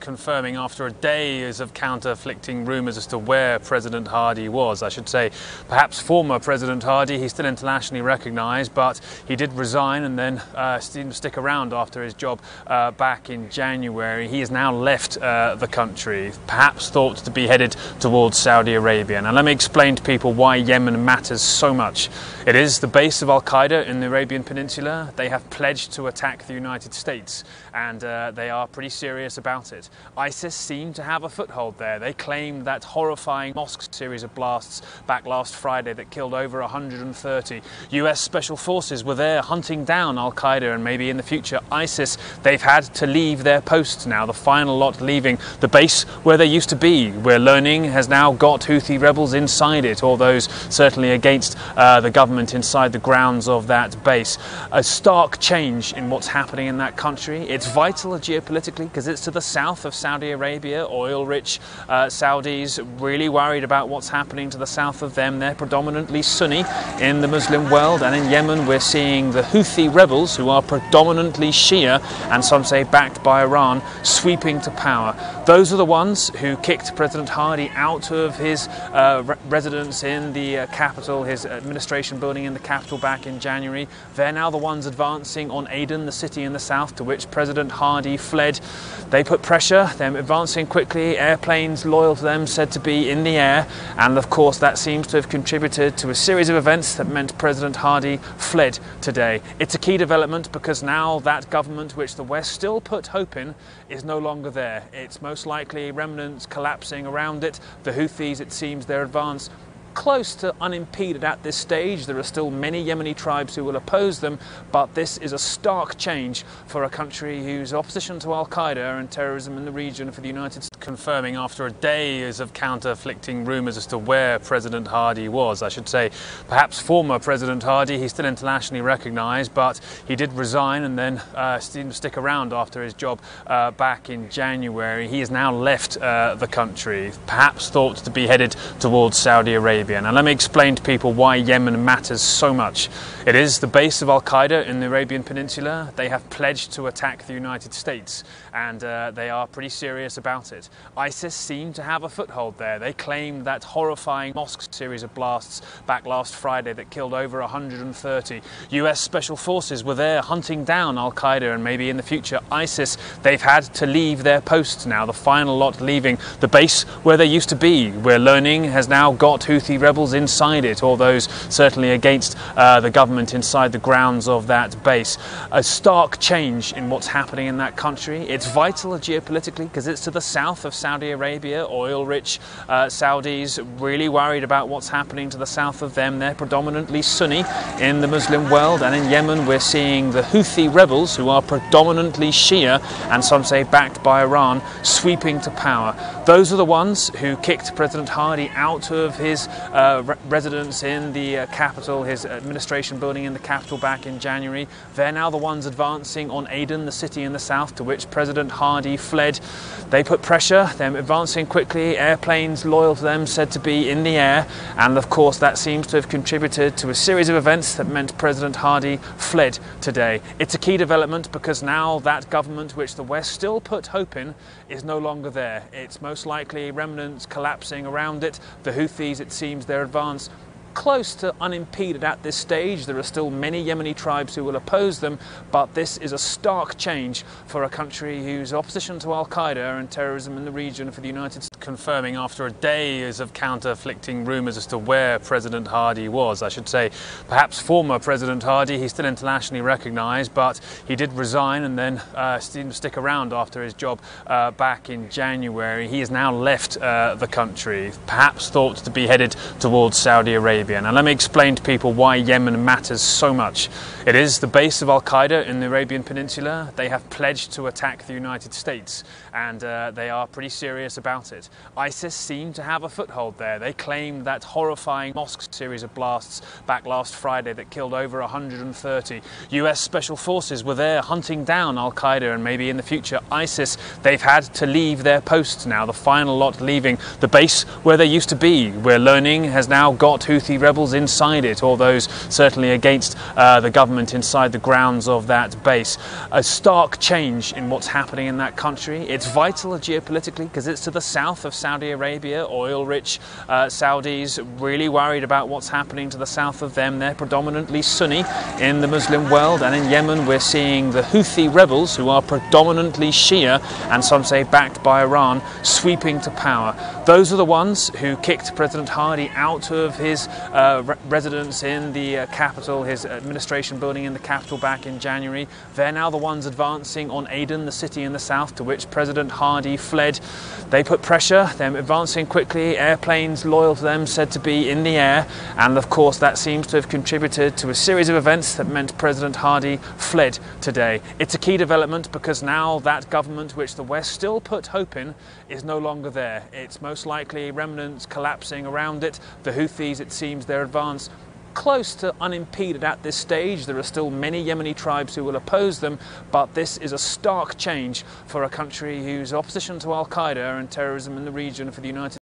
confirming after a days of counter-afflicting rumours as to where President Hadi was. I should say, perhaps former President Hadi, he's still internationally recognised, but he did resign and then uh, didn't stick around after his job uh, back in January. He has now left uh, the country, perhaps thought to be headed towards Saudi Arabia. Now, let me explain to people why Yemen matters so much. It is the base of Al Qaeda in the Arabian Peninsula. They have pledged to attack the United States, and uh, they are pretty serious about it. ISIS seemed to have a foothold there. They claimed that horrifying mosque series of blasts back last Friday that killed over 130. US special forces were there hunting down Al Qaeda and maybe in the future ISIS. They've had to leave their posts now, the final lot leaving the base where they used to be. We're learning has now got Houthi rebels inside it, or those certainly against uh, the government inside the grounds of that base. A stark change in what's happening in that country. It's vital geopolitically because it's to the south of Saudi Arabia, oil rich uh, Saudis, really worried about what's happening to the south of them. They're predominantly Sunni in the Muslim world, and in Yemen, we're seeing the Houthi rebels, who are predominantly Shia and some say backed by Iran, sweeping to power. Those are the ones who kicked President Hadi out of his uh, re- residence in the uh, capital, his administration building in the capital back in January. They're now the ones advancing on Aden, the city in the south to which President Hadi fled. They put pressure, they're advancing quickly, airplanes loyal to them said to be in the air, and of course that seems to have contributed to a series of events that meant President Hadi fled today. It's a key development because now that government, which the West still put hope in, is no longer there. It's most likely remnants collapsing around it. The Houthis, it seems, their advance close to unimpeded at this stage. There are still many Yemeni tribes who will oppose them, but this is a stark change for a country whose opposition to Al Qaeda and terrorism in the region for the United States. Confirming after a days of counter-afflicting rumours as to where President Hadi was. I should say, perhaps former President Hadi, he's still internationally recognised, but he did resign and then uh, didn't stick around after his job uh, back in January. He has now left uh, the country, perhaps thought to be headed towards Saudi Arabia. Now, let me explain to people why Yemen matters so much. It is the base of Al Qaeda in the Arabian Peninsula. They have pledged to attack the United States, and uh, they are pretty serious about it. ISIS seemed to have a foothold there. They claimed that horrifying mosque series of blasts back last Friday that killed over 130. US special forces were there hunting down Al Qaeda and maybe in the future ISIS. They've had to leave their posts now, the final lot leaving the base where they used to be. We're learning has now got Houthi rebels inside it, or those certainly against uh, the government inside the grounds of that base. A stark change in what's happening in that country. It's vital geopolitically because it's to the south of Saudi Arabia, oil rich uh, Saudis, really worried about what's happening to the south of them. They're predominantly Sunni in the Muslim world, and in Yemen, we're seeing the Houthi rebels, who are predominantly Shia and some say backed by Iran, sweeping to power. Those are the ones who kicked President Hadi out of his uh, re- residence in the uh, capital, his administration building in the capital back in January. They're now the ones advancing on Aden, the city in the south to which President Hadi fled. They put pressure, they're advancing quickly, airplanes loyal to them said to be in the air, and of course that seems to have contributed to a series of events that meant President Hadi fled today. It's a key development because now that government, which the West still put hope in, is no longer there. It's most likely remnants collapsing around it. The Houthis, it seems, their advance close to unimpeded at this stage. There are still many Yemeni tribes who will oppose them, but this is a stark change for a country whose opposition to Al Qaeda and terrorism in the region for the United States. Confirming after a days of counter-afflicting rumours as to where President Hadi was. I should say, perhaps former President Hadi, he's still internationally recognised, but he did resign and then uh, didn't stick around after his job uh, back in January. He has now left uh, the country, perhaps thought to be headed towards Saudi Arabia. Now, let me explain to people why Yemen matters so much. It is the base of Al Qaeda in the Arabian Peninsula. They have pledged to attack the United States, and uh, they are pretty serious about it. ISIS seem to have a foothold there. They claim that horrifying mosque series of blasts back last Friday that killed over 130. US special forces were there hunting down Al Qaeda and maybe in the future ISIS. They've had to leave their posts now, the final lot leaving the base where they used to be. We're learning has now got Houthi rebels inside it, or those certainly against uh, the government inside the grounds of that base. A stark change in what's happening in that country. It's vital geopolitically because it's to the south of Saudi Arabia, oil rich uh, Saudis, really worried about what's happening to the south of them. They're predominantly Sunni in the Muslim world, and in Yemen, we're seeing the Houthi rebels, who are predominantly Shia and some say backed by Iran, sweeping to power. Those are the ones who kicked President Hadi out of his uh, re- residence in the uh, capital, his administration building in the capital back in January. They're now the ones advancing on Aden, the city in the south to which President Hadi fled. They put pressure, they're advancing quickly, airplanes loyal to them said to be in the air, and of course that seems to have contributed to a series of events that meant President Hadi fled today. It's a key development because now that government, which the West still put hope in, is no longer there. It's most likely remnants collapsing around it. The Houthis, it seems, their advance close to unimpeded at this stage. There are still many Yemeni tribes who will oppose them, but this is a stark change for a country whose opposition to Al Qaeda and terrorism in the region for the United